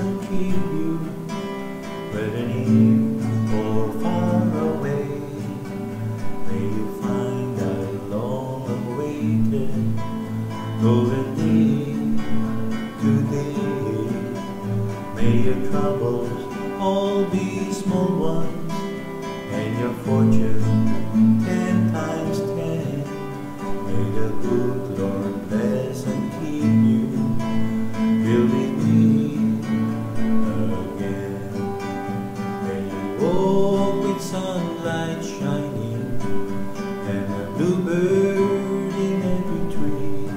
doesn't keep you whether near or far away. May you find a long awaited golden day today. May your troubles all be small ones and your fortune ten times ten. May the good Lord bless sunlight shining and a bluebird in every tree.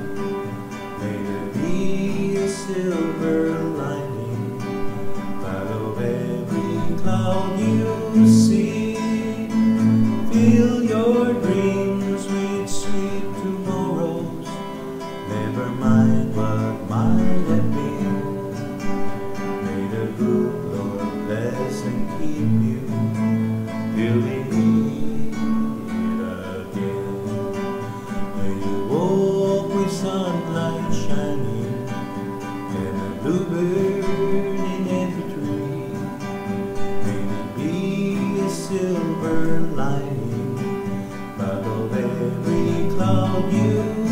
May there be a silver lining out of every cloud you see. Fill your dreams with sweet tomorrows. Never mind what might have been. May the good Lord bless and keep you, it again. You walk with sunlight shining and a bluebird in every tree. May there be a silver lining of every cloud you